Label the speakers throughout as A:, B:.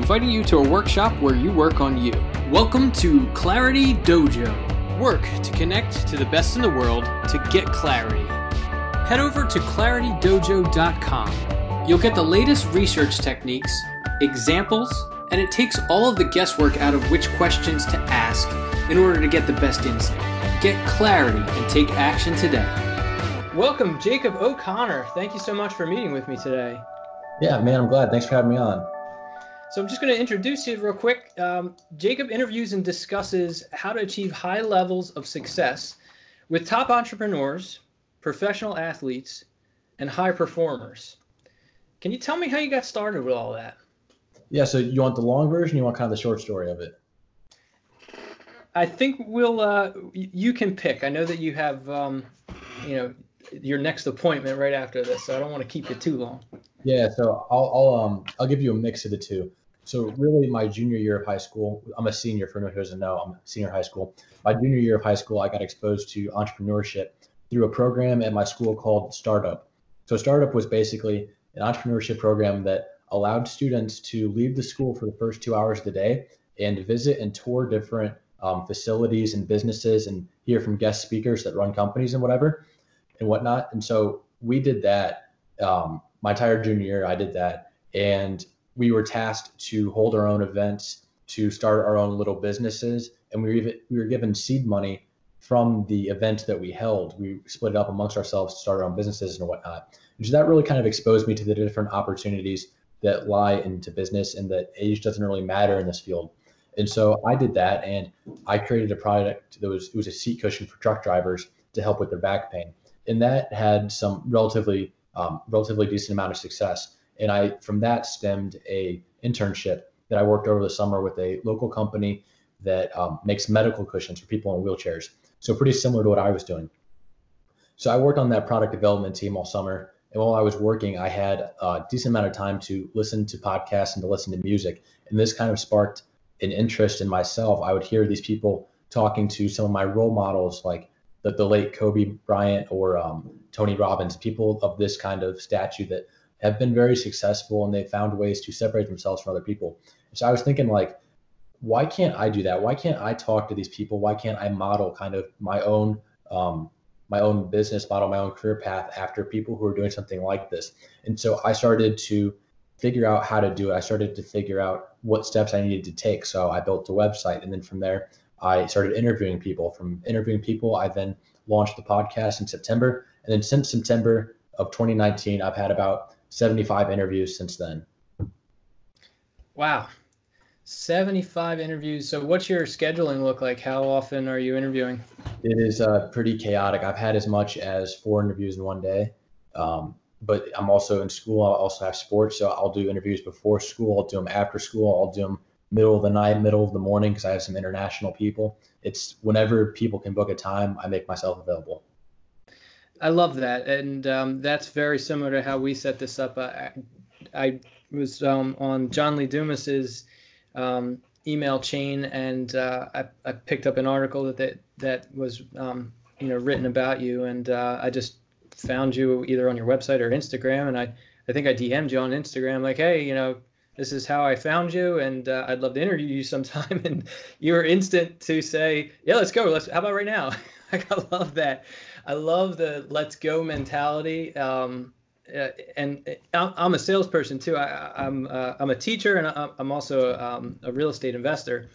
A: inviting you to a workshop where you work on you. Welcome to Clarity Dojo. Work to connect to the best in the world to get clarity. Head over to claritydojo.com. You'll get the latest research techniques, examples, and it takes all of the guesswork out of which questions to ask in order to get the best insight. Get clarity and take action today. Welcome, Jacob O'Connor. Thank you so much for meeting with me today.
B: Yeah, man, I'm glad. Thanks for having me on.
A: So I'm just going to introduce you real quick. Um, Jacob interviews and discusses how to achieve high levels of success with top entrepreneurs, professional athletes, and high performers. Can you tell me how you got started with all that?
B: Yeah, so you want the long version? You want kind of the short story of it?
A: I think we'll. Uh, you can pick. I know that you have, um, you know, your next appointment right after this, so I don't want to keep you too long.
B: Yeah, so I'll I'll um I'll give you a mix of the two. So really, my junior year of high school, I'm a senior. For anyone who doesn't know, I'm a senior high school. My junior year of high school, I got exposed to entrepreneurship through a program at my school called Startup. So Startup was basically an entrepreneurship program that allowed students to leave the school for the first two hours of the day and visit and tour different um, facilities and businesses and hear from guest speakers that run companies and whatever and whatnot. And so we did that. Um, my entire junior year, I did that, and we were tasked to hold our own events, to start our own little businesses, and we were we were given seed money from the event that we held. We split it up amongst ourselves to start our own businesses and whatnot. And so that really kind of exposed me to the different opportunities that lie into business and that age doesn't really matter in this field. And so I did that and I created a product that was it was a seat cushion for truck drivers to help with their back pain. And that had some relatively um, relatively decent amount of success. And I from that stemmed a internship that I worked over the summer with a local company that um, makes medical cushions for people in wheelchairs. So pretty similar to what I was doing. So I worked on that product development team all summer. And while I was working, I had a decent amount of time to listen to podcasts and to listen to music. And this kind of sparked an interest in myself. I would hear these people talking to some of my role models, like the, the late Kobe Bryant or um, Tony Robbins, people of this kind of statue that have been very successful and they found ways to separate themselves from other people. So I was thinking, like, why can't I do that? Why can't I talk to these people? Why can't I model kind of my own um, my own business model, my own career path after people who are doing something like this? And so I started to figure out how to do it. I started to figure out what steps I needed to take. So I built a website, and then from there, I started interviewing people. From interviewing people, I then launched the podcast in September, and then since September of 2019, I've had about 75 interviews since then.
A: Wow. 75 interviews. So what's your scheduling look like? How often are you interviewing?
B: It is uh, pretty chaotic. I've had as much as four interviews in one day. Um, but I'm also in school. I also have sports, so I'll do interviews before school. I'll do them after school. I'll do them middle of the night, middle of the morning because I have some international people. It's whenever people can book a time, I make myself available.
A: I love that, and um, that's very similar to how we set this up. I, I was um, on John Lee Dumas's um, email chain, and uh, I, I, picked up an article that that, that was um, you know written about you, and uh, I just found you either on your website or Instagram, and I I think I DM'd you on Instagram like, hey, you know, this is how I found you, and uh, I'd love to interview you sometime. And you were instant to say, yeah, let's go. Let's. How about right now? I love that. I love the let's go mentality. Um, uh, and uh, I'm a salesperson too. I, am I'm, uh, I'm a teacher and I'm also um, a real estate investor.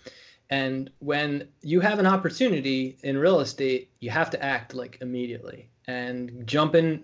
A: And when you have an opportunity in real estate, you have to act like immediately and jumping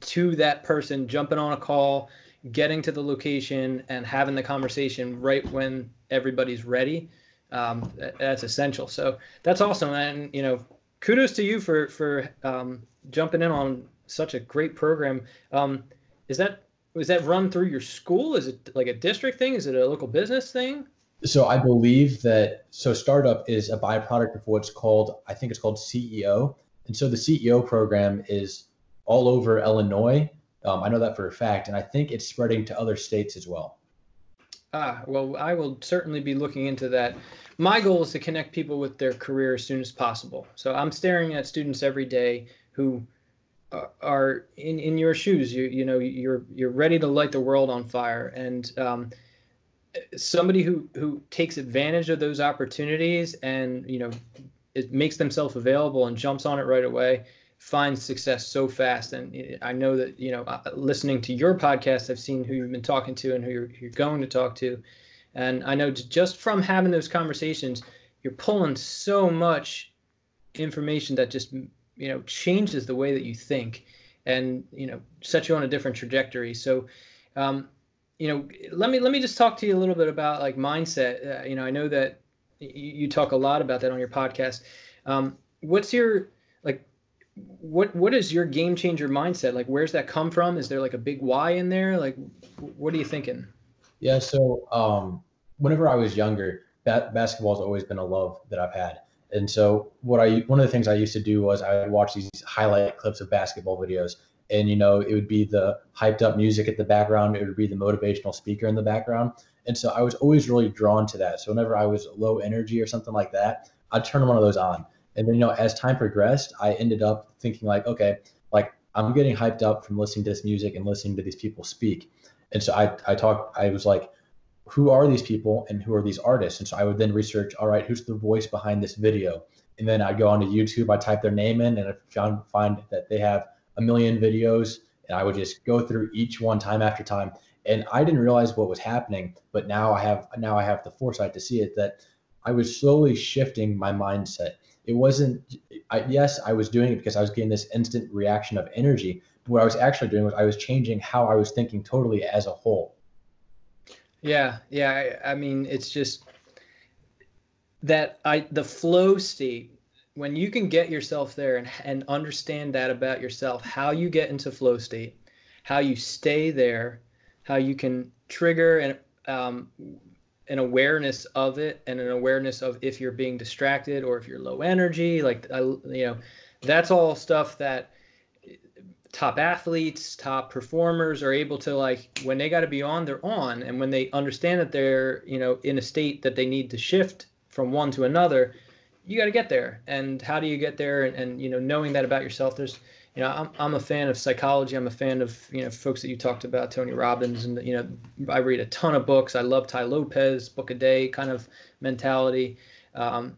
A: to that person, jumping on a call, getting to the location, and having the conversation right when everybody's ready. Um, that's essential. So that's awesome. And you know, kudos to you for for um, jumping in on such a great program. Um, is that was that run through your school? Is it like a district thing? Is it a local business thing?
B: So I believe that so startup is a byproduct of what's called I think it's called CEO, and so the CEO program is all over Illinois. Um, I know that for a fact, and I think it's spreading to other states as well.
A: Ah, well, I will certainly be looking into that. My goal is to connect people with their career as soon as possible. So I'm staring at students every day who are in, in your shoes. You you know you're you're ready to light the world on fire, and um, somebody who who takes advantage of those opportunities and you know it makes themselves available and jumps on it right away finds success so fast and i know that you know uh, listening to your podcast i've seen who you've been talking to and who you're, you're going to talk to and i know just from having those conversations you're pulling so much information that just you know changes the way that you think and you know sets you on a different trajectory so um, you know, let me let me just talk to you a little bit about like mindset. Uh, you know, I know that you, you, talk a lot about that on your podcast. Um, what's your? What what is your game changer mindset? Like, where's that come from? Is there like a big why in there? Like, what are you thinking?
B: Yeah. So, um, whenever I was younger, ba- basketball has always been a love that I've had. And so, what I one of the things I used to do was I would watch these highlight clips of basketball videos and you know it would be the hyped up music at the background it would be the motivational speaker in the background and so i was always really drawn to that so whenever i was low energy or something like that i'd turn one of those on and then you know as time progressed i ended up thinking like okay like i'm getting hyped up from listening to this music and listening to these people speak and so i i talked i was like who are these people and who are these artists and so i would then research all right who's the voice behind this video and then i'd go onto youtube i type their name in and i found find that they have a million videos and I would just go through each one time after time. And I didn't realize what was happening, but now I have now I have the foresight to see it that I was slowly shifting my mindset. It wasn't I, yes, I was doing it because I was getting this instant reaction of energy. But what I was actually doing was I was changing how I was thinking totally as a whole.
A: Yeah, yeah. I, I mean, it's just that I the flow state when you can get yourself there and, and understand that about yourself, how you get into flow state, how you stay there, how you can trigger and um, an awareness of it and an awareness of if you're being distracted or if you're low energy, like, I, you know, that's all stuff that top athletes, top performers are able to like when they got to be on, they're on, and when they understand that they're you know in a state that they need to shift from one to another, you got to get there. And how do you get there? And, and, you know, knowing that about yourself, there's, you know, I'm, I'm a fan of psychology. I'm a fan of, you know, folks that you talked about, Tony Robbins. And, you know, I read a ton of books. I love Tai Lopez, book a day kind of mentality. Um,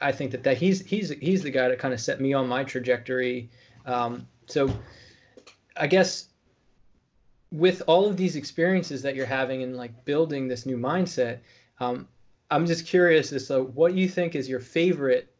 A: I think that, that he's, he's, he's the guy that kind of set me on my trajectory. Um, so I guess with all of these experiences that you're having and like building this new mindset, um, I'm just curious as to what you think is your favorite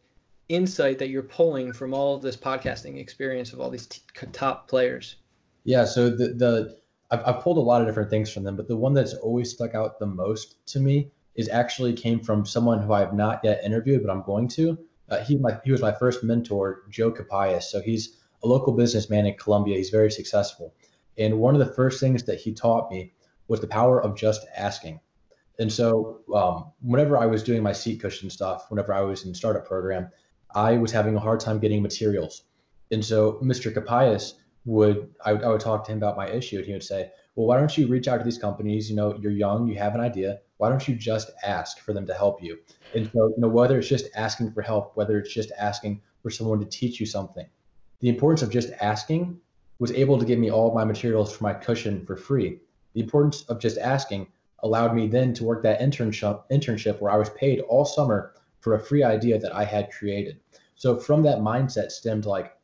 A: insight that you're pulling from all of this podcasting experience of all these t- top players.
B: Yeah, so the the I've, I've pulled a lot of different things from them, but the one that's always stuck out the most to me is actually came from someone who I have not yet interviewed, but I'm going to. Uh, he my he was my first mentor, Joe Capayas. So he's a local businessman in Columbia. He's very successful, and one of the first things that he taught me was the power of just asking. And so, um, whenever I was doing my seat cushion stuff, whenever I was in startup program, I was having a hard time getting materials. And so, Mr. Capias would I, would I would talk to him about my issue, and he would say, "Well, why don't you reach out to these companies? You know, you're young, you have an idea. Why don't you just ask for them to help you?" And so, you know, whether it's just asking for help, whether it's just asking for someone to teach you something, the importance of just asking was able to give me all my materials for my cushion for free. The importance of just asking allowed me then to work that internship internship where I was paid all summer for a free idea that I had created. So from that mindset stemmed like,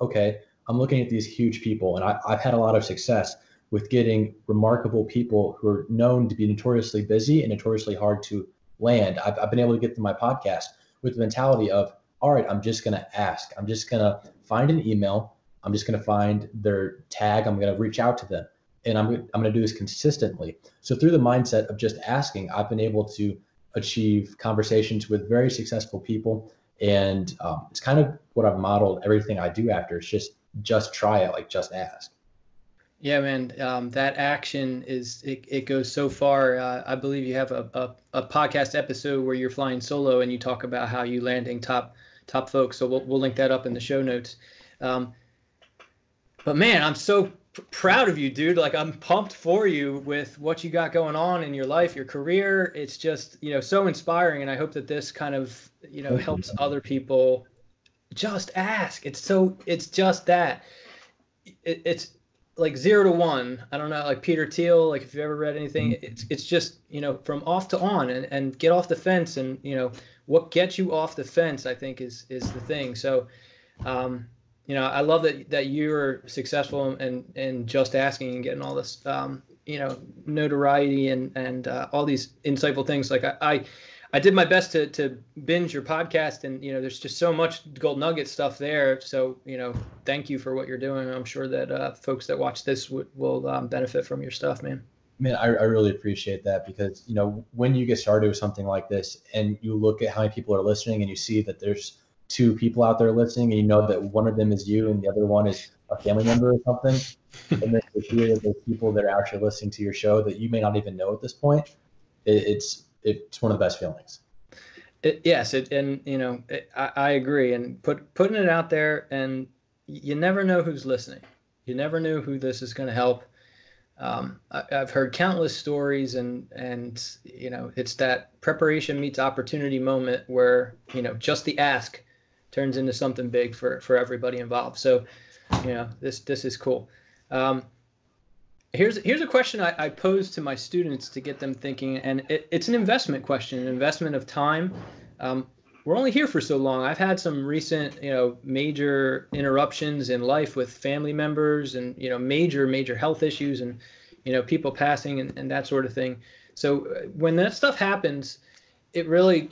B: okay, I'm looking at these huge people and I, I've had a lot of success with getting remarkable people who are known to be notoriously busy and notoriously hard to land. I've, I've been able to get to my podcast with the mentality of, all right, I'm just going to ask. I'm just going to find an email. I'm just going to find their tag. I'm going to reach out to them and I'm, I'm going to do this consistently. So through the mindset of just asking, I've been able to achieve conversations with very successful people. And um, it's kind of what I've modeled everything I do after. It's just, just try it, like just ask.
A: Yeah, man, um, that action is it, it goes so far. Uh, I believe you have a, a, a, podcast episode where you're flying solo and you talk about how you landing top top folks. So we'll, we'll link that up in the show notes. Um, but man, I'm so proud of you, dude. Like I'm pumped for you with what you got going on in your life, your career. It's just, you know, so inspiring and I hope that this kind of, you know, helps other people just ask. It's so it's just that. It, it's like zero to one. I don't know, like Peter Thiel. Like if you ever read anything, mm-hmm. it's it's just you know from off to on and, and get off the fence and you know what gets you off the fence. I think is is the thing. So, um, you know, I love that that you're successful and and just asking and getting all this um, you know notoriety and and uh, all these insightful things. Like I, I I did my best to to binge your podcast, and you know, there's just so much gold nugget stuff there. So you know, thank you for what you're doing. I'm sure that uh, folks that watch this w- will um, benefit from your stuff, man.
B: Man, I, I really appreciate that because you know when you get started with something like this, and you look at how many people are listening, and you see that there's two people out there listening, and you know that one of them is you, and the other one is a family member or something, and then the hear that there's people that are actually listening to your show that you may not even know at this point, it, it's it's one of the best feelings.
A: It, yes, it, and you know, it, I, I agree. And put putting it out there, and you never know who's listening. You never know who this is going to help. Um, I, have heard countless stories, and and you know, it's that preparation meets opportunity moment where you know just the ask turns into something big for for everybody involved. So, you know, this this is cool. Um, Here's here's a question I, I pose to my students to get them thinking, and it, it's an investment question, an investment of time. Um, we're only here for so long. I've had some recent, you know, major interruptions in life with family members, and you know, major major health issues, and you know, people passing and, and that sort of thing. So uh, when that stuff happens, it really,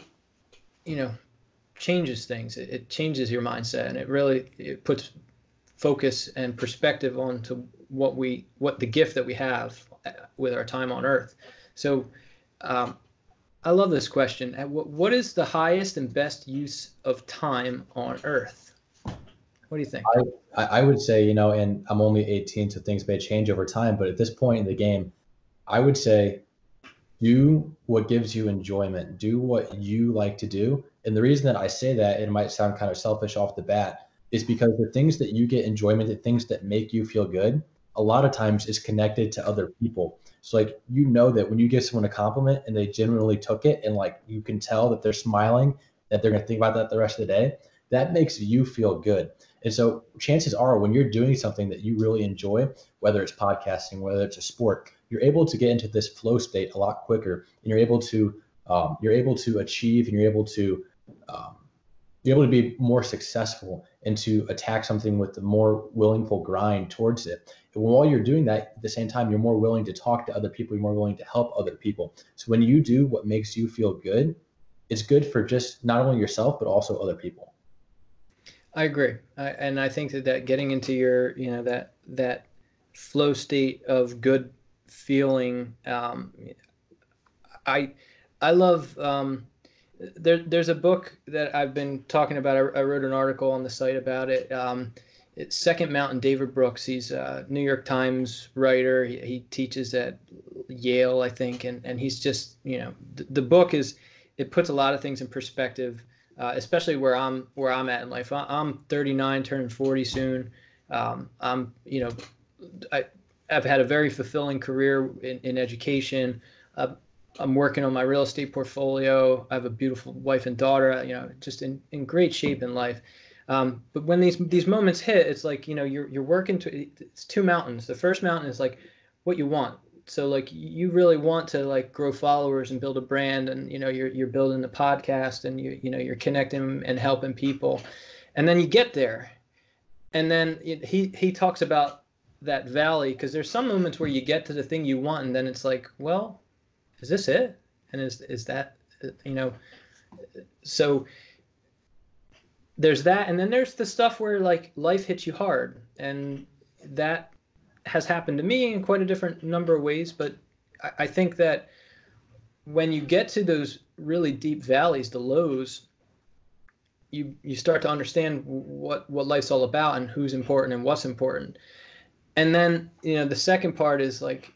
A: you know, changes things. It, it changes your mindset, and it really it puts focus and perspective onto what we what the gift that we have with our time on earth. So um, i love this question. What is the highest and best use of time on earth? What do you think?
B: I, I would say you know and i'm only 18 so things may change over time but at this point in the game i would say do what gives you enjoyment do what you like to do and the reason that i say that it might sound kind of selfish off the bat is because the things that you get enjoyment, the things that make you feel good, a lot of times is connected to other people. So like you know that when you give someone a compliment and they genuinely took it and like you can tell that they're smiling, that they're gonna think about that the rest of the day, that makes you feel good. And so chances are when you're doing something that you really enjoy, whether it's podcasting, whether it's a sport, you're able to get into this flow state a lot quicker and you're able to um, you're able to achieve and you're able to um, be able to be more successful and to attack something with a more willingful grind towards it. And while you're doing that, at the same time, you're more willing to talk to other people, you're more willing to help other people. So when you do what makes you feel good, it's good for just not only yourself, but also other people.
A: I agree. I, and I think that, that getting into your, you know, that, that flow state of good feeling, um, I, I love, um, there, there's a book that I've been talking about. I, I wrote an article on the site about it. Um, it's Second Mountain. David Brooks. He's a New York Times writer. He, he teaches at Yale, I think, and and he's just you know the, the book is it puts a lot of things in perspective, uh, especially where I'm where I'm at in life. I'm 39, turning 40 soon. Um, I'm you know I I've had a very fulfilling career in, in education. Uh, I'm working on my real estate portfolio. I have a beautiful wife and daughter. You know, just in, in great shape in life. Um, but when these these moments hit, it's like you know you're you're working to it's two mountains. The first mountain is like what you want. So like you really want to like grow followers and build a brand, and you know you're you're building the podcast, and you you know you're connecting and helping people, and then you get there, and then it, he he talks about that valley because there's some moments where you get to the thing you want, and then it's like well is this it? And is is that you know? So there's that, and then there's the stuff where like life hits you hard, and that has happened to me in quite a different number of ways. But I, I think that when you get to those really deep valleys, the lows, you you start to understand what what life's all about and who's important and what's important. And then you know the second part is like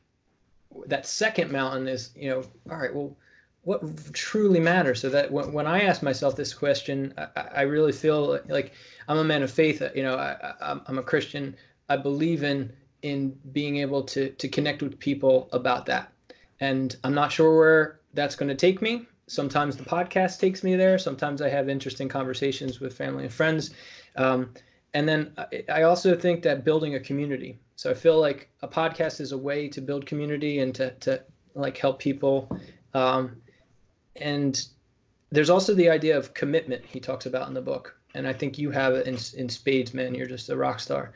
A: that second mountain is you know all right well what truly matters? So that when, when i ask myself this question I, I, really feel like i'm a man of faith you know I, i'm a christian. I believe in in being able to to connect with people about that. And i'm not sure where that's going to take me. Sometimes the podcast takes me there. Sometimes i have interesting conversations with family and friends. Um, and then I, also think that building a community. So I feel like a podcast is a way to build community and to, to like help people. Um, and there's also the idea of commitment he talks about in the book. And I think you have it in, in spades, man. You're just a rock star.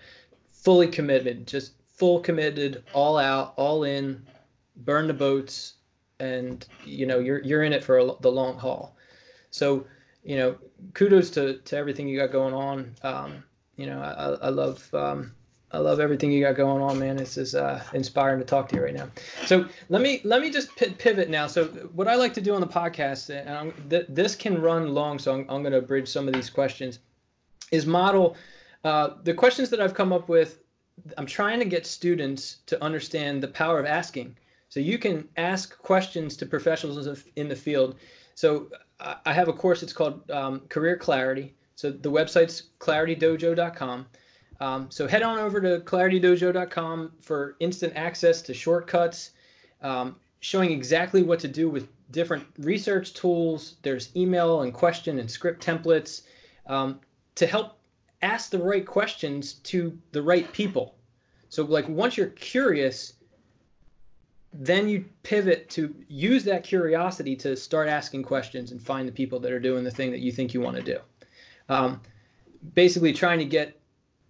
A: Fully committed, just full committed, all out, all in, burn the boats, and you know you're you're in it for a, the long haul. So you know, kudos to to everything you got going on. Um, you know, I, I love um, I love everything you got going on, man. This is uh, inspiring to talk to you right now. So let me let me just pivot now. So what I like to do on the podcast, and th- this can run long, so I'm, I'm going to bridge some of these questions, is model uh, the questions that I've come up with. I'm trying to get students to understand the power of asking. So you can ask questions to professionals in the field. So I have a course. It's called um, Career Clarity. So the website's claritydojo.com. Um, so head on over to claritydojo.com for instant access to shortcuts, um, showing exactly what to do with different research tools. There's email and question and script templates um, to help ask the right questions to the right people. So like once you're curious, then you pivot to use that curiosity to start asking questions and find the people that are doing the thing that you think you want to do. Um, basically, trying to get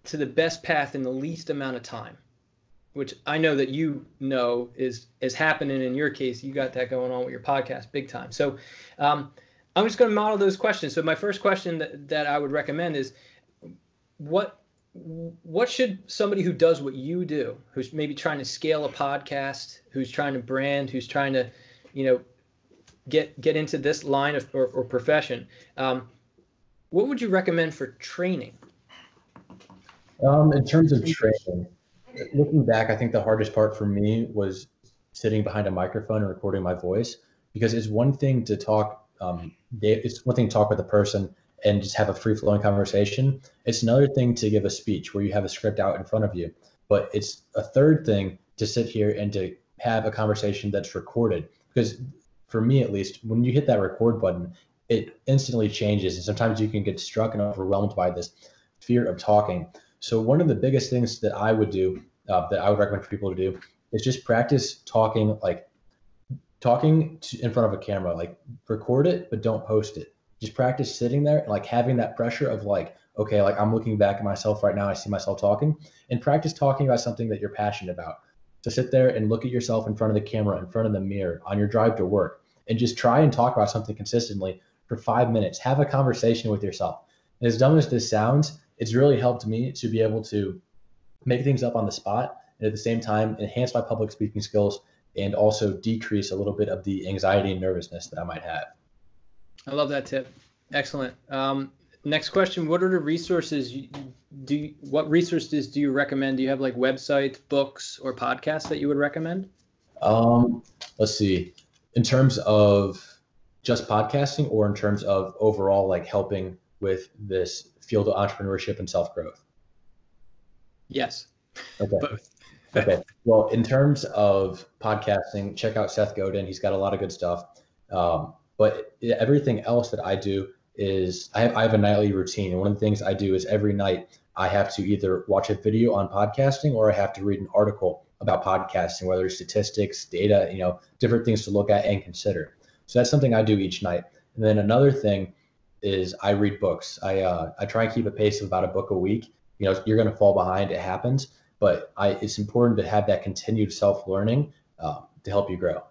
A: to the best path in the least amount of time, which I know that you know is is happening in your case. You got that going on with your podcast, big time. So um, I'm just going to model those questions. So my first question that, that I would recommend is, what what should somebody who does what you do, who's maybe trying to scale a podcast, who's trying to brand, who's trying to, you know, get get into this line of or, or profession, um, what would you recommend for training?
B: Um, in terms of training, looking back, I think the hardest part for me was sitting behind a microphone and recording my voice because it's one thing to talk. Um, it's one thing to talk with a person and just have a free flowing conversation. It's another thing to give a speech where you have a script out in front of you. But it's a third thing to sit here and to have a conversation that's recorded. Because for me, at least, when you hit that record button, it instantly changes. And sometimes you can get struck and overwhelmed by this fear of talking. So, one of the biggest things that I would do, uh, that I would recommend for people to do, is just practice talking like talking to, in front of a camera. Like record it, but don't post it just practice sitting there and like having that pressure of like, okay, like I'm looking back at myself right now, I see myself talking, and practice talking about something that you're passionate about. So sit there and look at yourself in front of the camera, in front of the mirror, on your drive to work, and just try and talk about something consistently for five minutes. Have a conversation with yourself. And as dumb as this sounds, it's really helped me to be able to make things up on the spot and at the same time enhance my public speaking skills and also decrease a little bit of the anxiety and nervousness that I might have.
A: I love that tip. Excellent. Um, next question: What are the resources you, do? You, what resources do you recommend? Do you have like websites, books, or podcasts that you would recommend?
B: Um, let's see. In terms of just podcasting, or in terms of overall like helping with this field of entrepreneurship and self growth.
A: Yes.
B: Okay. Both. okay. Well, in terms of podcasting, check out Seth Godin. He's got a lot of good stuff. Um, but everything else that I do is I have, I have a nightly routine. And one of the things I do is every night I have to either watch a video on podcasting or I have to read an article about podcasting, whether it's statistics, data, you know, different things to look at and consider. So that's something I do each night. And then another thing is I read books. I uh, I try and keep a pace of about a book a week. You know, you're going to fall behind. It happens, but I it's important to have that continued self learning uh, to help you grow.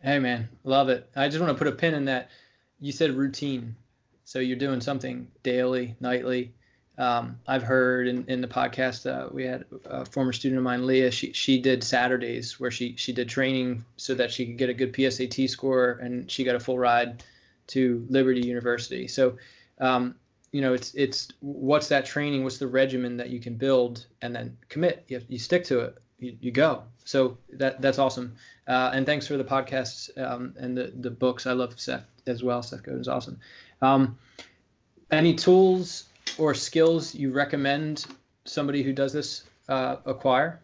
A: Hey man, love it. I just want to put a pin in that. You said routine, so you're doing something daily, nightly. Um, I've heard in, in the podcast uh, we had a former student of mine, Leah. She she did Saturdays where she she did training so that she could get a good PSAT score, and she got a full ride to Liberty University. So, um, you know, it's it's what's that training? What's the regimen that you can build and then commit? You, you stick to it. You, you go. So that that's awesome. Uh, and thanks for the podcasts um, and the, the books. I love Seth as well. Seth Godin's awesome. Um, any tools or skills you recommend somebody who does this uh, acquire?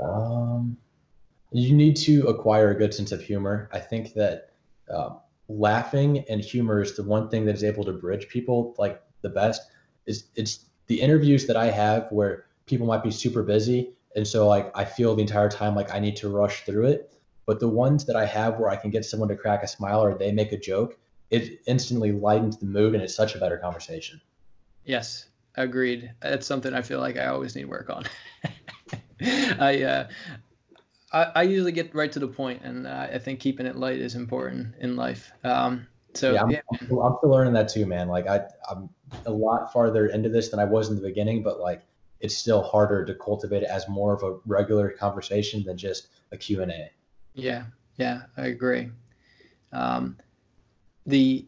B: Um, you need to acquire a good sense of humor. I think that uh, laughing and humor is the one thing that is able to bridge people like the best. is it's the interviews that I have where people might be super busy and so like I feel the entire time like I need to rush through it. But the ones that I have where I can get someone to crack a smile or they make a joke, it instantly lightens the mood and it's such a better conversation.
A: Yes, agreed. That's something I feel like I always need work on. I, uh, I, I usually get right to the point, and uh, I think keeping it light is important in life. Um, so
B: yeah, I'm, yeah. I'm, still learning that too, man. Like I, I'm a lot farther into this than I was in the beginning, but like it's still harder to cultivate it as more of a regular conversation than just a Q&A.
A: Yeah, yeah, I agree. Um, the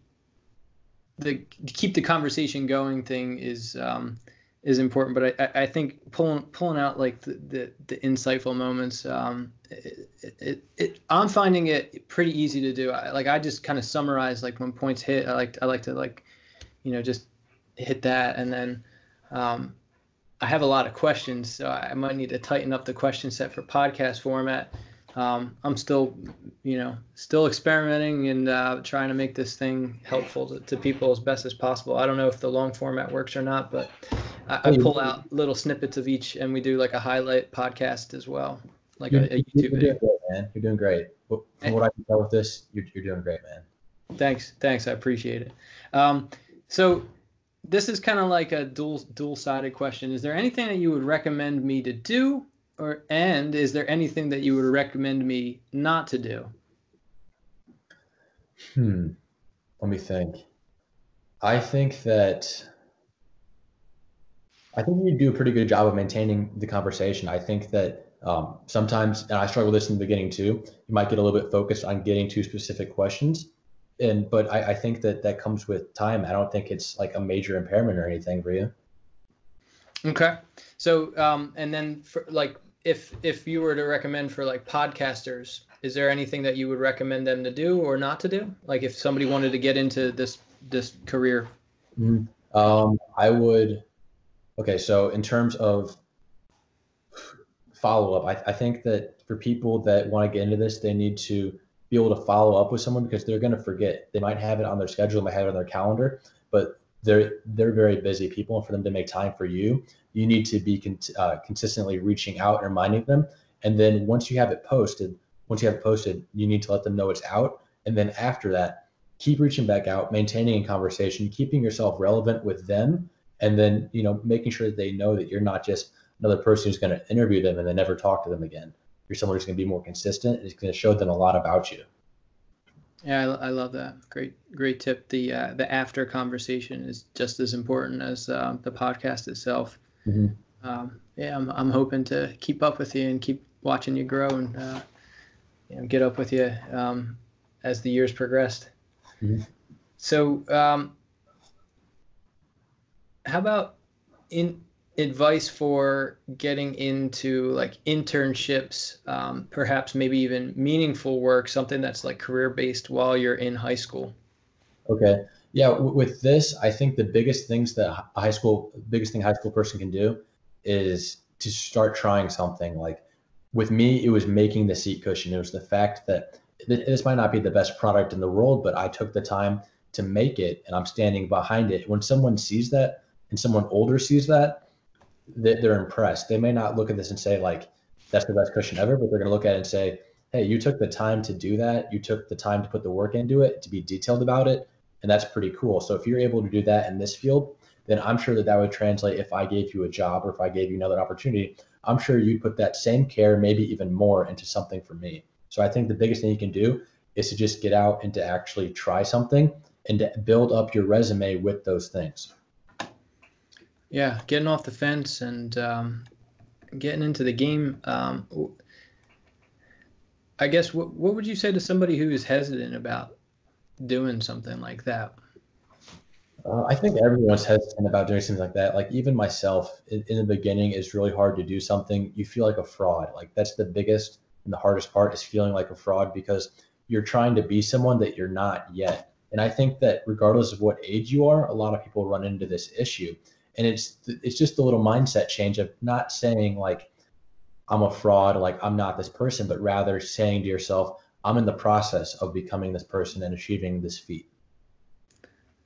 A: the keep the conversation going thing is um, is important, but I, I think pulling pulling out like the the, the insightful moments. Um, it, it, it, I'm finding it pretty easy to do. I, like I just kind of summarize like when points hit. I like I like to like, you know, just hit that, and then um, I have a lot of questions, so I might need to tighten up the question set for podcast format. Um, I'm still, you know, still experimenting and uh, trying to make this thing helpful to, to, people as best as possible. I don't know if the long format works or not, but I, I pull out little snippets of each, and we do like a highlight podcast as well, like a, a, YouTube
B: you're
A: video.
B: Great, man. You're doing great. From what I can tell with this, you're, you're doing great, man.
A: Thanks, thanks. I appreciate it. Um, so this is kind of like a dual dual sided question. Is there anything that you would recommend me to do, or and is there anything that you would recommend me not to do?
B: Hmm. Let me think. I think that I think you do a pretty good job of maintaining the conversation. I think that um, sometimes, and I struggle with this in the beginning too, you might get a little bit focused on getting to specific questions and but I, I think that that comes with time. I don't think it's like a major impairment or anything for you.
A: Okay. So um, and then for like if if you were to recommend for like podcasters, is there anything that you would recommend them to do or not to do? Like if somebody wanted to get into this this career.
B: Mm-hmm. Um, I would. Okay, so in terms of follow up, I, I think that for people that want to get into this, they need to be able to follow up with someone because they're going to forget. They might have it on their schedule, might have it on their calendar, but they're they're very busy people, and for them to make time for you, you need to be con- uh, consistently reaching out and reminding them. And then once you have it posted, once you have it posted, you need to let them know it's out. And then after that, keep reaching back out, maintaining a conversation, keeping yourself relevant with them, and then you know making sure that they know that you're not just another person who's going to interview them and then never talk to them again you're someone who's going to be more consistent and it's going to show them a lot about you.
A: Yeah, I, I love that. Great, great tip. The uh, the after conversation is just as important as uh, the podcast itself. Mm-hmm. Um, yeah, I'm, I'm hoping to keep up with you and keep watching you grow and uh, you know, get up with you um, as the years progressed. Mm-hmm. So, um, how about in advice for getting into like internships, um, perhaps maybe even meaningful work, something that's like career based while you're in high school?
B: Okay. Yeah, with this, I think the biggest things that high school, biggest thing high school person can do is to start trying something. Like with me, it was making the seat cushion. It was the fact that this might not be the best product in the world, but I took the time to make it and I'm standing behind it. When someone sees that and someone older sees that, they're impressed. They may not look at this and say like that's the best cushion ever, but they're going to look at it and say, hey, you took the time to do that. You took the time to put the work into it, to be detailed about it, and that's pretty cool. So if you're able to do that in this field, then I'm sure that that would translate if I gave you a job or if I gave you another opportunity. I'm sure you'd put that same care, maybe even more, into something for me. So I think the biggest thing you can do is to just get out and to actually try something and to build up your resume with those things.
A: Yeah, getting off the fence and um, getting into the game. Um, I guess what what would you say to somebody who is hesitant about doing something like that?
B: Uh, I think everyone's hesitant about doing something like that. Like even myself, in, in, the beginning, it's really hard to do something. You feel like a fraud. Like that's the biggest and the hardest part is feeling like a fraud because you're trying to be someone that you're not yet. And I think that regardless of what age you are, a lot of people run into this issue and it's it's just a little mindset change of not saying like I'm a fraud, like I'm not this person, but rather saying to yourself, I'm in the process of becoming this person and achieving this feat.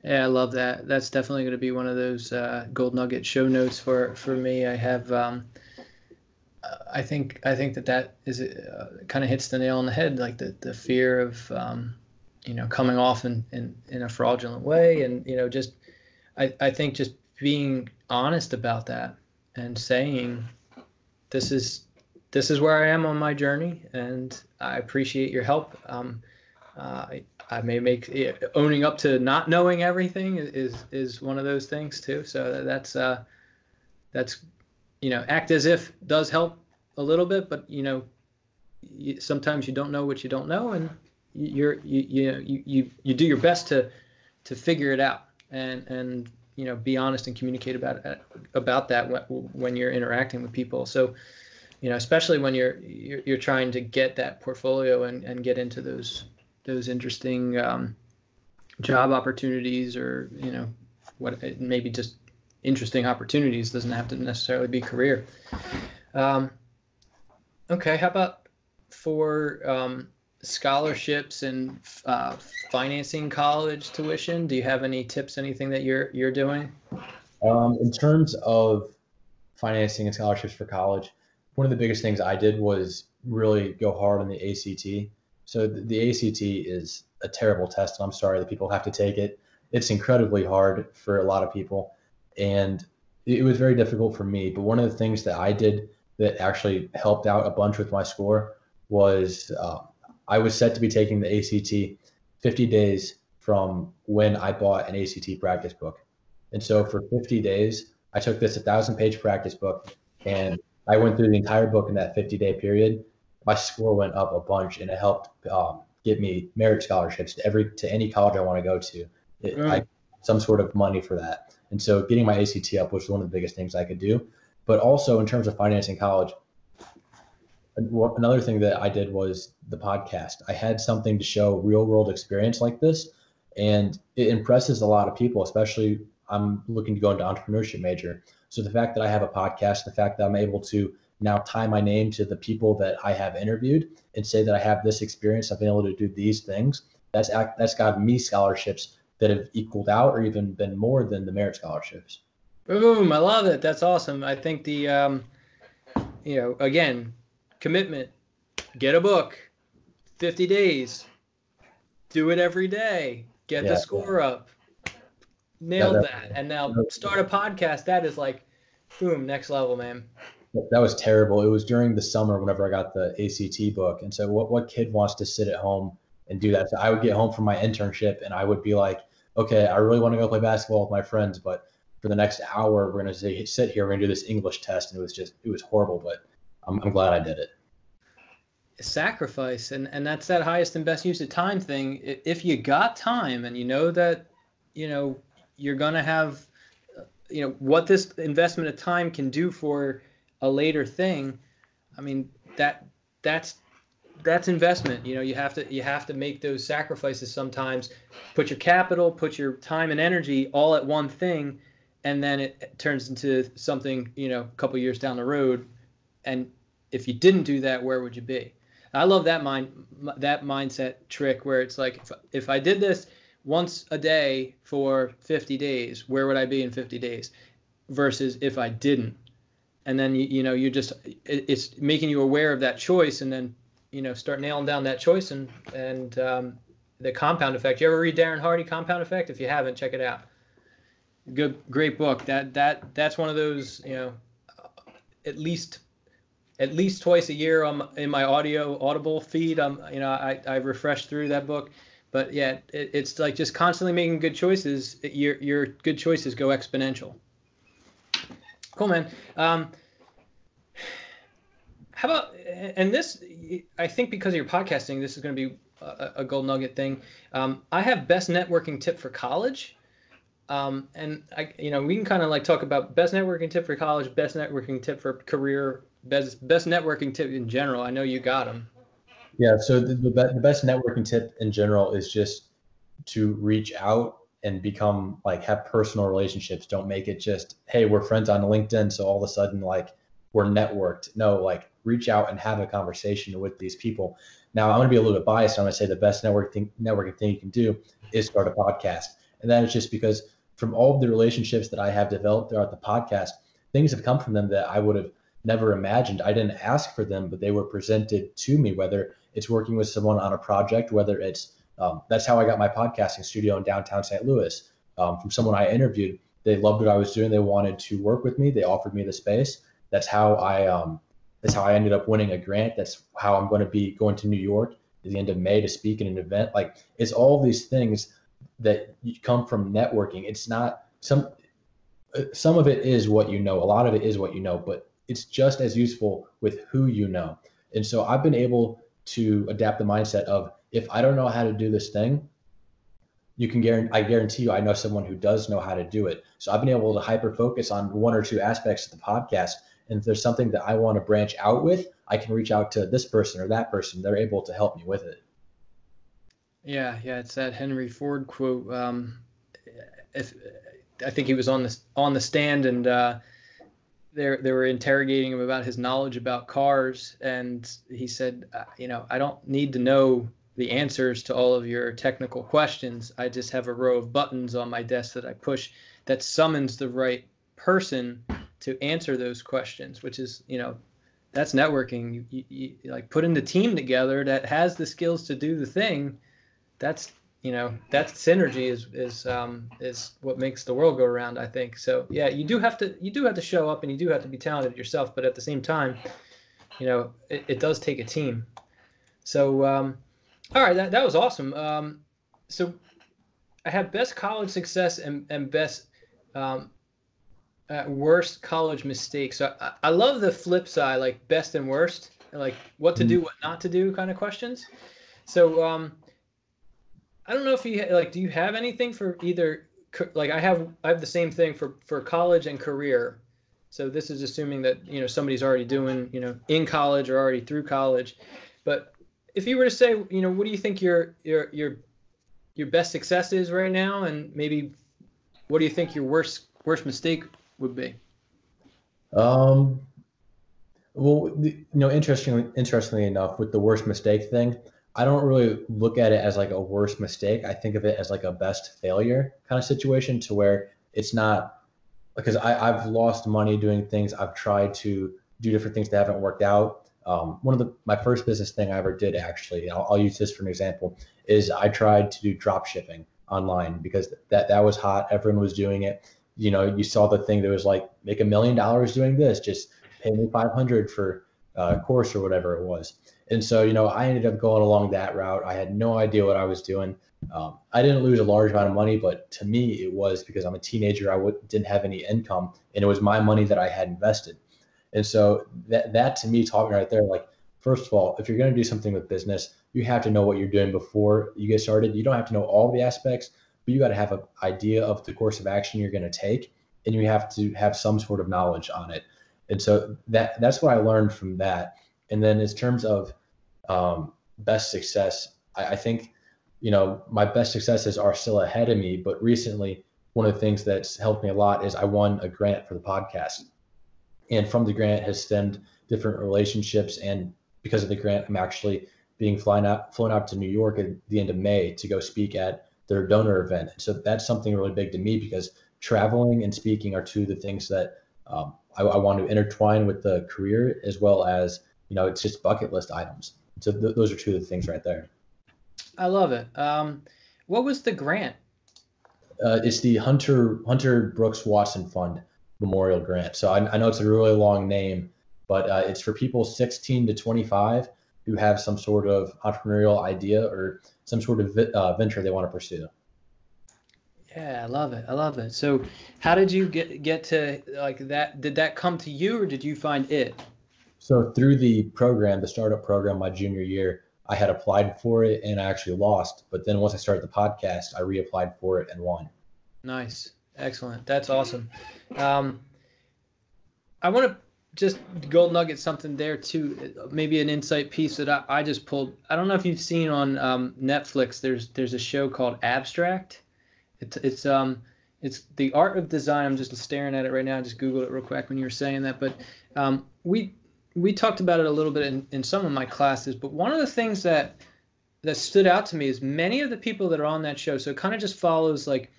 A: Yeah, I love that. That's definitely going to be one of those uh, gold nugget show notes for for me. I have, um, I think, I think that that is uh, kind of hits the nail on the head, like the the fear of, um, you know, coming off in, in in a fraudulent way, and you know, just, I I think just being honest about that and saying, this is this is where I am on my journey, and I appreciate your help. Um, uh, I, I may make owning up to not knowing everything is is one of those things too. So that's uh, that's you know act as if does help a little bit, but you know you, sometimes you don't know what you don't know, and you're you you know you, you you do your best to to figure it out and and you know be honest and communicate about about that when you're interacting with people. So you know especially when you're you're, you're trying to get that portfolio and, and get into those those interesting um, job opportunities or you know what maybe just interesting opportunities doesn't have to necessarily be career. Um, okay how about for um, scholarships and uh, financing college tuition? Do you have any tips anything that you're you're doing?
B: Um, in terms of financing and scholarships for college one of the biggest things i did was really go hard on the act so the, the ACT is a terrible test, and I'm sorry that people have to take it. It's incredibly hard for a lot of people, and it was very difficult for me. But one of the things that I did that actually helped out a bunch with my score was uh, I was set to be taking the ACT 50 days from when I bought an ACT practice book. And so for 50 days, I took this 1,000 page practice book and I went through the entire book in that 50 day period my score went up a bunch, and it helped um, get me merit scholarships to every to any college I want to go to. It, mm. I, some sort of money for that, and so getting my ACT up was one of the biggest things I could do. But also in terms of financing college, another thing that I did was the podcast. I had something to show real world experience like this, and it impresses a lot of people, especially I'm looking to go into entrepreneurship major. So the fact that I have a podcast, the fact that I'm able to now tie my name to the people that I have interviewed and say that I have this experience. I've been able to do these things. That's that's got me scholarships that have equaled out or even been more than the merit scholarships.
A: Boom! I love it. That's awesome. I think the um, you know again commitment. Get a book. 50 days. Do it every day. Get yeah, the score up. Nailed that, that. And now start a podcast. That is like, boom, next level, man
B: that was terrible. It was during the summer whenever I got the ACT book. And so what, what kid wants to sit at home and do that? So I would get home from my internship and I would be like, okay, I really want to go play basketball with my friends, but for the next hour, we're going to sit here, we're going to do this English test. And it was just, it was horrible, but I'm, I'm glad I did it.
A: Sacrifice. And, and that's that highest and best use of time thing. If you got time and you know that, you know, you're going to have, you know, what this investment of time can do for a later thing, I mean that that's that's investment. You know, you have to you have to make those sacrifices sometimes. Put your capital, put your time and energy all at one thing, and then it, turns into something. You know, a couple years down the road, and if you didn't do that, where would you be? I love that mind that mindset trick where it's like if, if I did this once a day for 50 days, where would I be in 50 days? Versus if I didn't, and then you, you know you just it, it's making you aware of that choice and then you know start nailing down that choice and and um, the compound effect. You ever read darren hardy compound effect? If you haven't check it out. Good great book. That that that's one of those you know at least at least twice a year I'm in my audio audible feed i'm you know i i refresh through that book but yeah it, it's like just constantly making good choices your your good choices go exponential Cool, man. Um, how about and this? I think because of your podcasting, this is going to be a, a gold nugget thing. Um, I have best networking tip for college. Um, and I, you know, we can kind of like talk about best networking tip for college, best networking tip for career, best best networking tip in general. I know you got them.
B: Yeah. So the, the, the best networking tip in general is just to reach out and become like have personal relationships. Don't make it just, hey, we're friends on LinkedIn, so all of a sudden like we're networked. No, like reach out and have a conversation with these people. Now I'm gonna be a little bit biased. I'm gonna say the best network thing, networking thing you can do is start a podcast. And that is just because from all the relationships that I have developed throughout the podcast, things have come from them that I would have never imagined. I didn't ask for them, but they were presented to me, whether it's working with someone on a project, whether it's um, that's how I got my podcasting studio in downtown St. Louis um, from someone I interviewed. They loved what I was doing. They wanted to work with me. They offered me the space. That's how I um, that's how I ended up winning a grant. That's how I'm going to be going to New York at the end of May to speak in an event. Like it's all these things that come from networking. It's not some uh, some of it is what you know. A lot of it is what you know, but it's just as useful with who you know. And so I've been able to adapt the mindset of if I don't know how to do this thing, you can guarantee I guarantee you I know someone who does know how to do it. So I've been able to hyper focus on one or two aspects of the podcast. And if there's something that I want to branch out with, I can reach out to this person or that person. They're able to help me with it.
A: Yeah, yeah, it's that Henry Ford quote. Um, if I think he was on the on the stand and uh, they they were interrogating him about his knowledge about cars, and he said, uh, you know, I don't need to know the answers to all of your technical questions. I just have a row of buttons on my desk that I push that summons the right person to answer those questions, which is, you know, that's networking. You, you, you like putting the team together that has the skills to do the thing. That's you know that synergy is is um, is what makes the world go around. I think so. Yeah, you do have to you do have to show up and you do have to be talented yourself, but at the same time, you know it, it does take a team. So um, all right, that that was awesome. Um, so I have best college success and and best um, uh, worst college mistakes. So I, I love the flip side, like best and worst, like what to do, mm-hmm. what not to do, kind of questions. So um, I don't know if you like. Do you have anything for either? Like I have, I have the same thing for for college and career. So this is assuming that you know somebody's already doing you know in college or already through college. But if you were to say, you know, what do you think your your your your best success is right now, and maybe what do you think your worst worst mistake would be?
B: Um. Well, you know, interestingly, interestingly enough, with the worst mistake thing, I don't really look at it as like a worst mistake. I think of it as like a best failure kind of situation to where it's not because I, I've lost money doing things. I've tried to do different things that haven't worked out. Um, one of the my first business thing I ever did actually, I'll, I'll use this for an example, is I tried to do drop shipping online because that that was hot. Everyone was doing it. You know, you saw the thing that was like make a million dollars doing this. Just pay me 500 for a course or whatever it was. And so, you know, I ended up going along that route. I had no idea what I was doing. Um, I didn't lose a large amount of money, but to me, it was because I'm a teenager. I w- didn't have any income, and it was my money that I had invested. And so that that to me, talking right there, like first of all, if you're going to do something with business, you have to know what you're doing before you get started. You don't have to know all the aspects, but you got to have an idea of the course of action you're going to take, and you have to have some sort of knowledge on it. And so that that's what I learned from that. And then in terms of um, best success, I, I think, you know, my best successes are still ahead of me. But recently, one of the things that's helped me a lot is I won a grant for the podcast. And from the grant has stemmed different relationships. And because of the grant, I'm actually being flown out, flown out to New York at the end of May to go speak at their donor event. So that's something really big to me because traveling and speaking are two of the things that um, I, I, want to intertwine with the career as well as you know it's just bucket list items. So th- those are two of the things right there.
A: I love it. Um, what was the grant?
B: Uh, it's the Hunter Hunter Brooks Watson Fund Memorial Grant. So I, I know it's a really long name, but uh, it's for people 16 to 25 who have some sort of entrepreneurial idea or some sort of uh, venture they want to pursue.
A: Yeah, I love it. I love it. So, how did you get get to like that? Did that come to you, or did you find it?
B: So through the program, the startup program, my junior year, I had applied for it and I actually lost. But then once I started the podcast, I reapplied for it and won.
A: Nice, excellent. That's awesome. Um, I want to just gold nugget something there too. Maybe an insight piece that I, I just pulled. I don't know if you've seen on um, Netflix. There's there's a show called Abstract. It's it's um it's the art of design. I'm just staring at it right now. I just googled it real quick when you were saying that. But um, we we talked about it a little bit in, in some of my classes, but one of the things that that stood out to me is many of the people that are on that show. So it kind of just follows like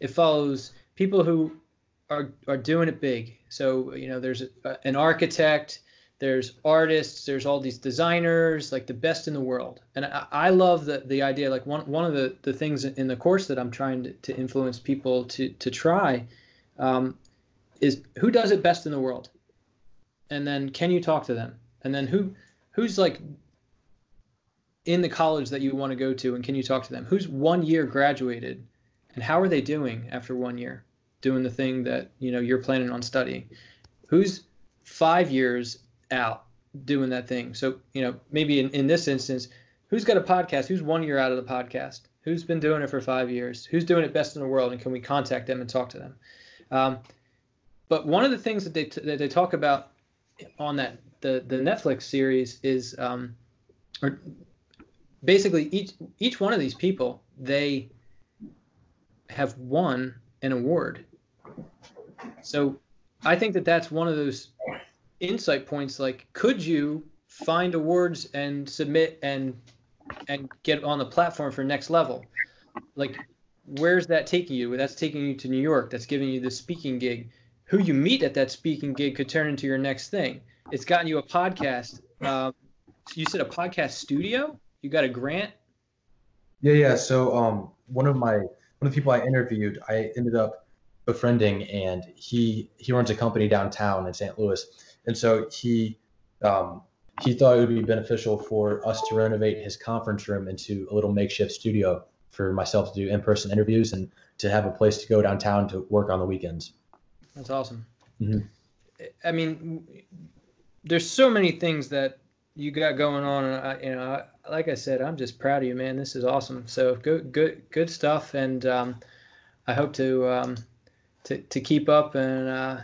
A: it follows people who are are doing it big. So you know, there's a, an architect, there's artists, there's all these designers, like the best in the world. And I, I love the the idea. Like one one of the the things in the course that I'm trying to, to influence people to to try um, is who does it best in the world, and then can you talk to them, and then who who's like in the college that you want to go to, and can you talk to them? Who's one year graduated, and how are they doing after one year, doing the thing that you know you're planning on studying? Who's five years out doing that thing? So you know maybe in, in this instance, who's got a podcast? Who's one year out of the podcast? Who's been doing it for five years? Who's doing it best in the world? And can we contact them and talk to them? Um, but one of the things that they t- that they talk about on that the the Netflix series is um, or basically each each one of these people they have won an award. So I think that that's one of those insight points. Like, could you find awards and submit and and get on the platform for next level? Like, where's that taking you? That's taking you to New York. That's giving you the speaking gig. Who you meet at that speaking gig could turn into your next thing. It's gotten you a podcast. Uh, you said a podcast studio. You got a grant.
B: Yeah, yeah. So um, one of my one of the people I interviewed, I ended up befriending, and he he runs a company downtown in St. Louis, and so he um, he thought it would be beneficial for us to renovate his conference room into a little makeshift studio for myself to do in-person interviews and to have a place to go downtown to work on the weekends.
A: That's awesome.
B: Mm-hmm.
A: I mean, there's so many things that you got going on, and I, you know, I, like I said, I'm just proud of you, man. This is awesome. So good, good, good stuff, and um, I hope to um, to to keep up and uh,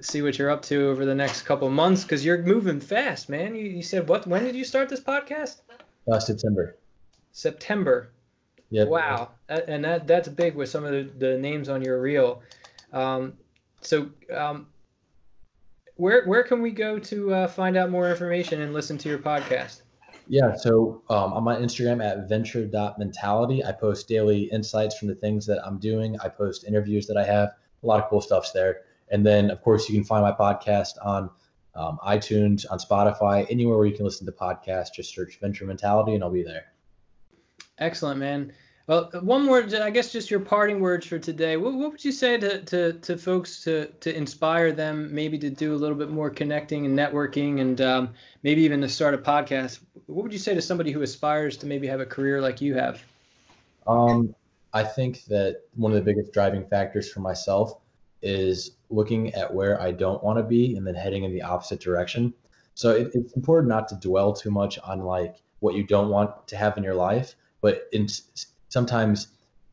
A: see what you're up to over the next couple months because you're moving fast, man. You, you said what? When did you start this podcast?
B: Last September.
A: September.
B: Yeah.
A: Wow, and that that's big with some of the, the names on your reel. Um, so, um, where where can we go to uh, find out more information and listen to your podcast?
B: Yeah, so um, I'm on Instagram at venture.mentality. I post daily insights from the things that I'm doing. I post interviews that I have. A lot of cool stuff's there. And then, of course, you can find my podcast on um, iTunes, on Spotify, anywhere where you can listen to podcasts. Just search Venture Mentality, and I'll be there.
A: Excellent, man. Well, one word, I guess, just your parting words for today. What, what would you say to, to, to folks to, to inspire them, maybe to do a little bit more connecting and networking, and um, maybe even to start a podcast? What would you say to somebody who aspires to maybe have a career like you have?
B: Um, I think that one of the biggest driving factors for myself is looking at where I don't want to be and then heading in the opposite direction. So it, it's important not to dwell too much on like what you don't want to have in your life, but in sometimes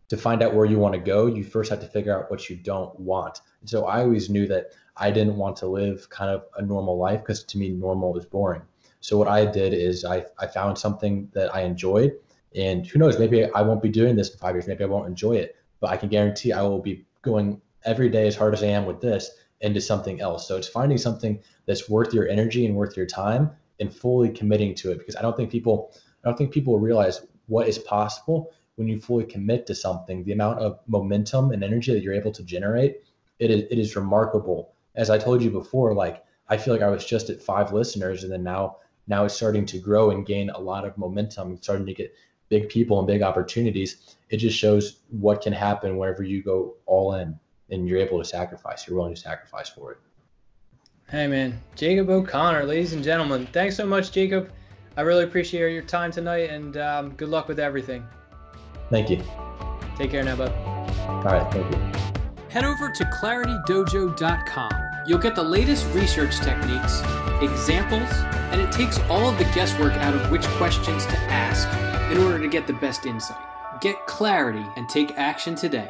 B: to find out where you want to go, you first have to figure out what you don't want. And so I always knew that I didn't want to live kind of a normal life because to me, normal is boring. So what I did is I, I found something that I enjoyed. And who knows, maybe I won't be doing this in five years. Maybe I won't enjoy it, but I can guarantee I will be going every day as hard as I am with this into something else. So it's finding something that's worth your energy and worth your time and fully committing to it because I don't think people I don't think people realize what is possible when you fully commit to something, the amount of momentum and energy that you're able to generate, it is, it is remarkable. As I told you before, like I feel like I was just at five listeners, and then now now it's starting to grow and gain a lot of momentum, starting to get big people and big opportunities. It just shows what can happen whenever you go all in and you're able to sacrifice. You're willing to sacrifice for it.
A: Hey man, Jacob O'Connor, ladies and gentlemen, thanks so much, Jacob. I really appreciate your time tonight, and um, good luck with everything.
B: Thank you.
A: Take care now, bud.
B: All right. Thank you.
A: Head over to claritydojo.com. You'll get the latest research techniques, examples, and it takes all of the guesswork out of which questions to ask in order to get the best insight. Get clarity and take action today.